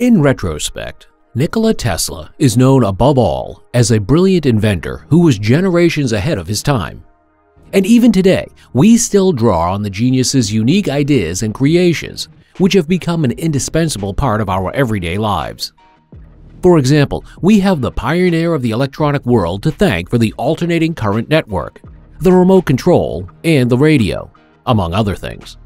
In retrospect, Nikola Tesla is known above all as a brilliant inventor who was generations ahead of his time. And even today, we still draw on the genius's unique ideas and creations, which have become an indispensable part of our everyday lives. For example, we have the pioneer of the electronic world to thank for the alternating current network, the remote control, and the radio, among other things.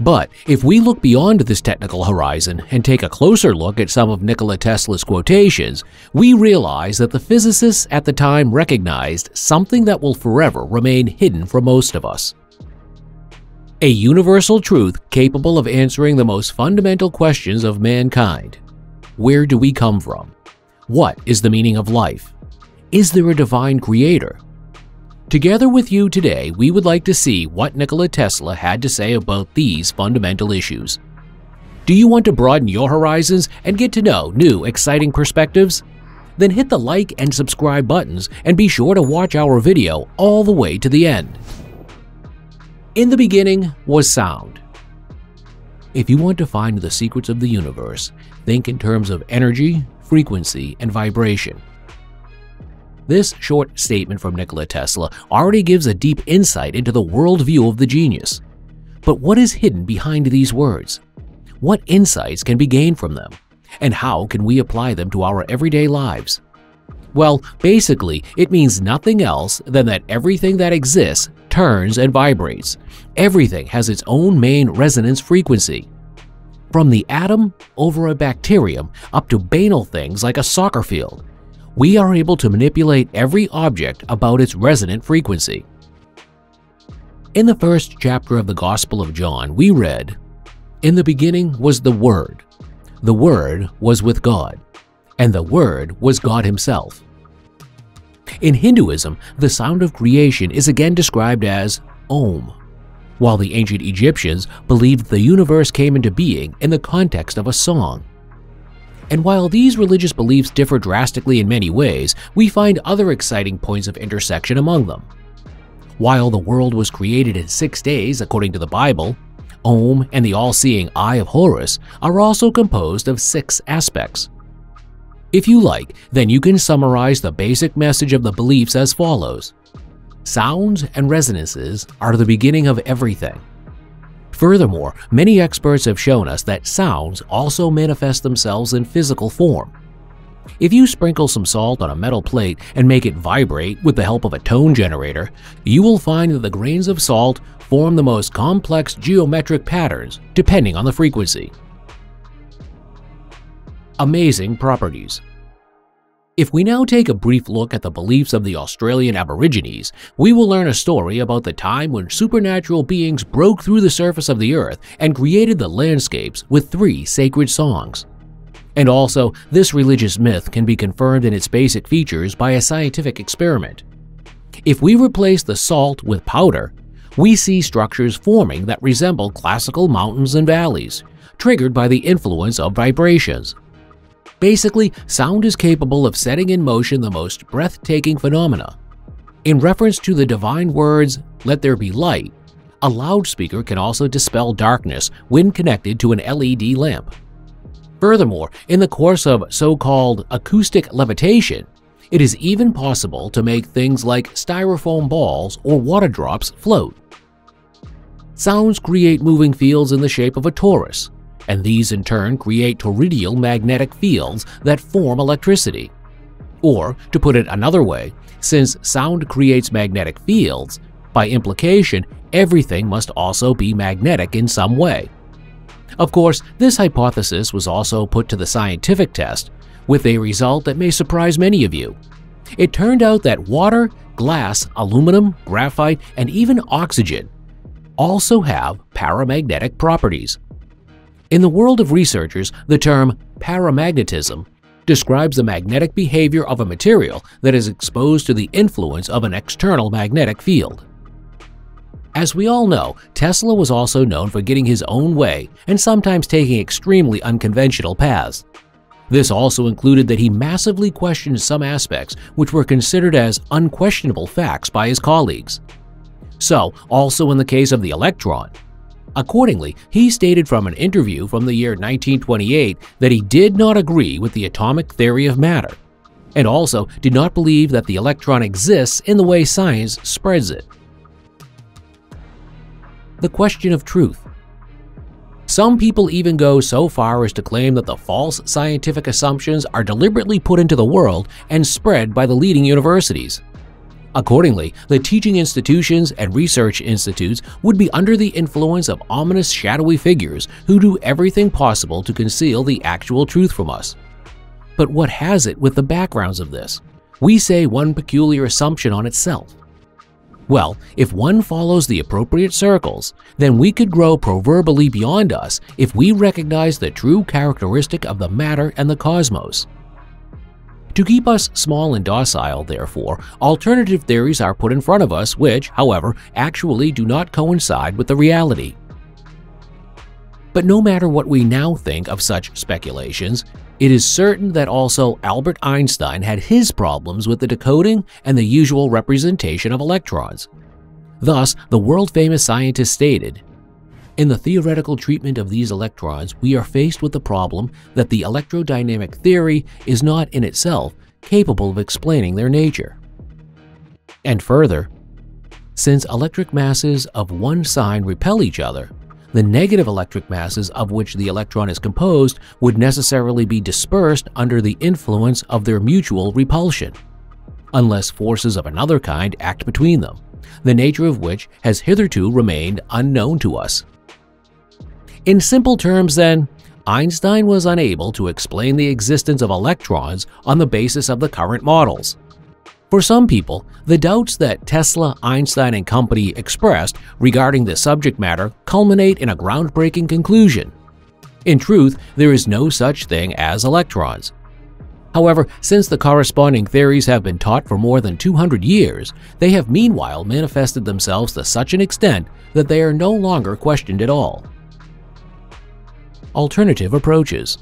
But if we look beyond this technical horizon and take a closer look at some of Nikola Tesla's quotations, we realize that the physicists at the time recognized something that will forever remain hidden from most of us. A universal truth capable of answering the most fundamental questions of mankind. Where do we come from? What is the meaning of life? Is there a divine creator? Together with you today, we would like to see what Nikola Tesla had to say about these fundamental issues. Do you want to broaden your horizons and get to know new, exciting perspectives? Then hit the like and subscribe buttons and be sure to watch our video all the way to the end. In the beginning was sound. If you want to find the secrets of the universe, think in terms of energy, frequency, and vibration. This short statement from Nikola Tesla already gives a deep insight into the worldview of the genius. But what is hidden behind these words? What insights can be gained from them? And how can we apply them to our everyday lives? Well, basically, it means nothing else than that everything that exists turns and vibrates. Everything has its own main resonance frequency. From the atom over a bacterium up to banal things like a soccer field, we are able to manipulate every object about its resonant frequency. In the first chapter of the Gospel of John, we read, In the beginning was the Word. The Word was with God, and the Word was God Himself. In Hinduism, the sound of creation is again described as Om, while the ancient Egyptians believed the universe came into being in the context of a song. And while these religious beliefs differ drastically in many ways, we find other exciting points of intersection among them. While the world was created in six days according to the Bible, Om and the all-seeing Eye of Horus are also composed of six aspects. If you like, then you can summarize the basic message of the beliefs as follows. Sounds and resonances are the beginning of everything. Furthermore, many experts have shown us that sounds also manifest themselves in physical form. If you sprinkle some salt on a metal plate and make it vibrate with the help of a tone generator, you will find that the grains of salt form the most complex geometric patterns depending on the frequency. Amazing properties if we now take a brief look at the beliefs of the Australian Aborigines, we will learn a story about the time when supernatural beings broke through the surface of the earth and created the landscapes with three sacred songs. And also, this religious myth can be confirmed in its basic features by a scientific experiment. If we replace the salt with powder, we see structures forming that resemble classical mountains and valleys, triggered by the influence of vibrations. Basically, sound is capable of setting in motion the most breathtaking phenomena. In reference to the divine words, let there be light, a loudspeaker can also dispel darkness when connected to an LED lamp. Furthermore, in the course of so-called acoustic levitation, it is even possible to make things like styrofoam balls or water drops float. Sounds create moving fields in the shape of a torus, and these in turn create toroidal magnetic fields that form electricity. Or, to put it another way, since sound creates magnetic fields, by implication, everything must also be magnetic in some way. Of course, this hypothesis was also put to the scientific test, with a result that may surprise many of you. It turned out that water, glass, aluminum, graphite, and even oxygen also have paramagnetic properties. In the world of researchers, the term paramagnetism describes the magnetic behavior of a material that is exposed to the influence of an external magnetic field. As we all know, Tesla was also known for getting his own way and sometimes taking extremely unconventional paths. This also included that he massively questioned some aspects which were considered as unquestionable facts by his colleagues. So, also in the case of the electron, Accordingly, he stated from an interview from the year 1928 that he did not agree with the atomic theory of matter, and also did not believe that the electron exists in the way science spreads it. The question of truth. Some people even go so far as to claim that the false scientific assumptions are deliberately put into the world and spread by the leading universities. Accordingly, the teaching institutions and research institutes would be under the influence of ominous shadowy figures who do everything possible to conceal the actual truth from us. But what has it with the backgrounds of this? We say one peculiar assumption on itself. Well, if one follows the appropriate circles, then we could grow proverbially beyond us if we recognize the true characteristic of the matter and the cosmos. To keep us small and docile, therefore, alternative theories are put in front of us which, however, actually do not coincide with the reality. But no matter what we now think of such speculations, it is certain that also Albert Einstein had his problems with the decoding and the usual representation of electrons. Thus, the world-famous scientist stated, in the theoretical treatment of these electrons, we are faced with the problem that the electrodynamic theory is not in itself capable of explaining their nature. And further, since electric masses of one sign repel each other, the negative electric masses of which the electron is composed would necessarily be dispersed under the influence of their mutual repulsion, unless forces of another kind act between them, the nature of which has hitherto remained unknown to us. In simple terms, then, Einstein was unable to explain the existence of electrons on the basis of the current models. For some people, the doubts that Tesla, Einstein, and company expressed regarding the subject matter culminate in a groundbreaking conclusion. In truth, there is no such thing as electrons. However, since the corresponding theories have been taught for more than 200 years, they have meanwhile manifested themselves to such an extent that they are no longer questioned at all alternative approaches.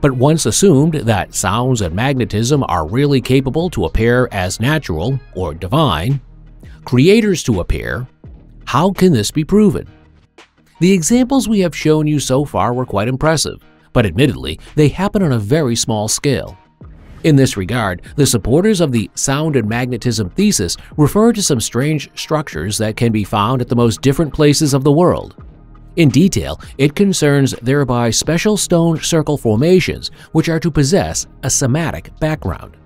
But once assumed that sounds and magnetism are really capable to appear as natural or divine, creators to appear, how can this be proven? The examples we have shown you so far were quite impressive, but admittedly, they happen on a very small scale. In this regard, the supporters of the sound and magnetism thesis refer to some strange structures that can be found at the most different places of the world. In detail, it concerns thereby special stone circle formations which are to possess a cymatic background.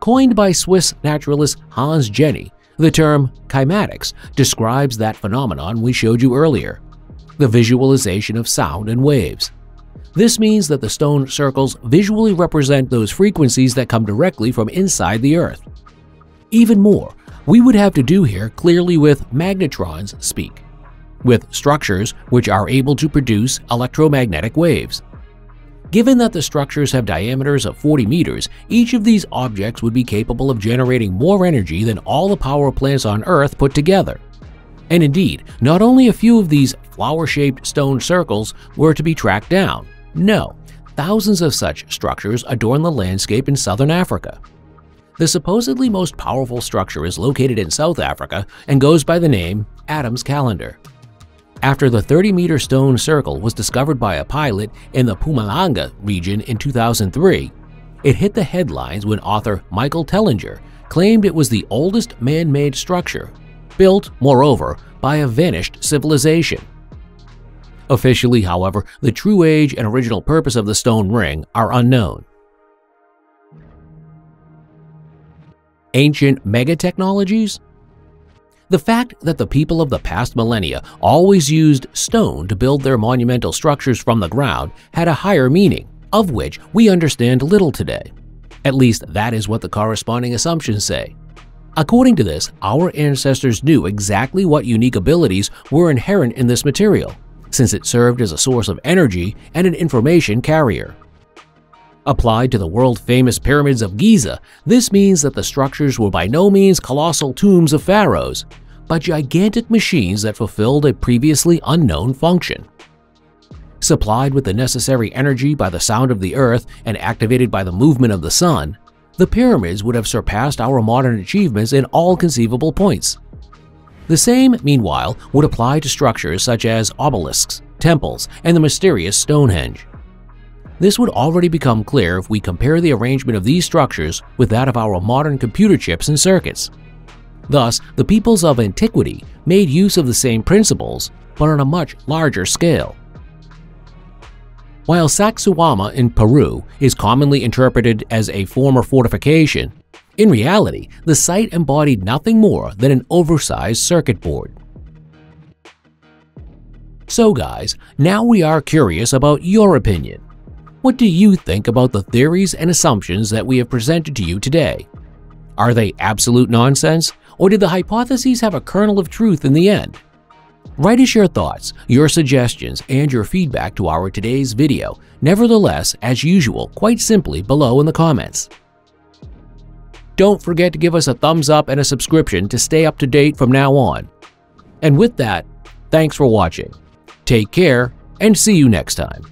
Coined by Swiss naturalist Hans Jenny, the term cymatics describes that phenomenon we showed you earlier, the visualization of sound and waves. This means that the stone circles visually represent those frequencies that come directly from inside the Earth. Even more, we would have to do here clearly with magnetrons speak with structures which are able to produce electromagnetic waves. Given that the structures have diameters of 40 meters, each of these objects would be capable of generating more energy than all the power plants on Earth put together. And indeed, not only a few of these flower-shaped stone circles were to be tracked down. No, thousands of such structures adorn the landscape in southern Africa. The supposedly most powerful structure is located in South Africa and goes by the name Adam's Calendar after the 30-meter stone circle was discovered by a pilot in the Mpumalanga region in 2003. It hit the headlines when author Michael Tellinger claimed it was the oldest man-made structure, built, moreover, by a vanished civilization. Officially, however, the true age and original purpose of the stone ring are unknown. Ancient megatechnologies the fact that the people of the past millennia always used stone to build their monumental structures from the ground had a higher meaning, of which we understand little today. At least that is what the corresponding assumptions say. According to this, our ancestors knew exactly what unique abilities were inherent in this material, since it served as a source of energy and an information carrier. Applied to the world-famous pyramids of Giza, this means that the structures were by no means colossal tombs of pharaohs, by gigantic machines that fulfilled a previously unknown function. Supplied with the necessary energy by the sound of the earth and activated by the movement of the sun, the pyramids would have surpassed our modern achievements in all conceivable points. The same, meanwhile, would apply to structures such as obelisks, temples, and the mysterious Stonehenge. This would already become clear if we compare the arrangement of these structures with that of our modern computer chips and circuits. Thus, the peoples of antiquity made use of the same principles, but on a much larger scale. While Sacsayhuamán in Peru is commonly interpreted as a former fortification, in reality, the site embodied nothing more than an oversized circuit board. So guys, now we are curious about your opinion. What do you think about the theories and assumptions that we have presented to you today? Are they absolute nonsense, or did the hypotheses have a kernel of truth in the end? Write us your thoughts, your suggestions, and your feedback to our today's video, nevertheless, as usual, quite simply below in the comments. Don't forget to give us a thumbs up and a subscription to stay up to date from now on. And with that, thanks for watching. Take care and see you next time.